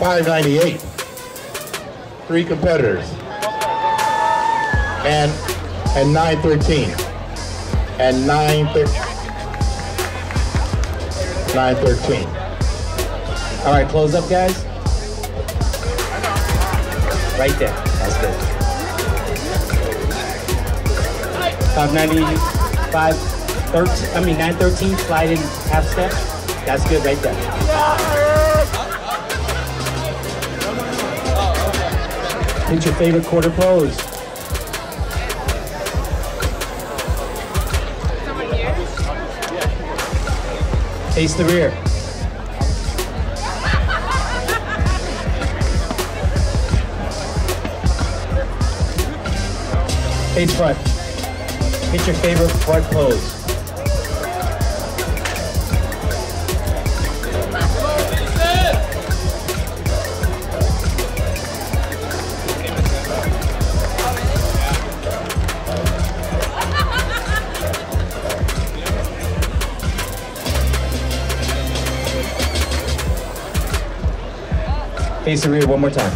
598. Three competitors. And and 913. And 913. 913. All right, close up, guys. Right there. That's good. 595, 13, I mean 913, slide in half step. That's good right there. Hit your favorite quarter pose. Face the rear. Face front. Hit your favorite front pose. Face the rear one more time.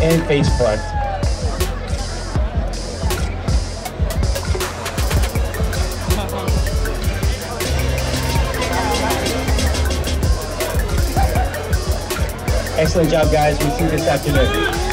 And face front. Excellent job, guys. We'll see you this afternoon.